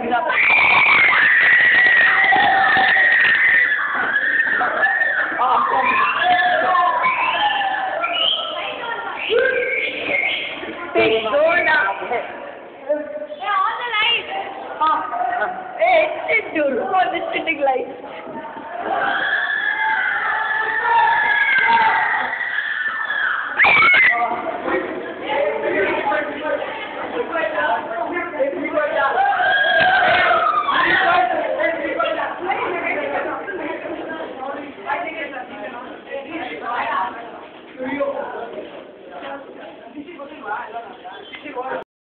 Hey, it's a dude. Oh, this sitting light. Io... Dici così vai, allora...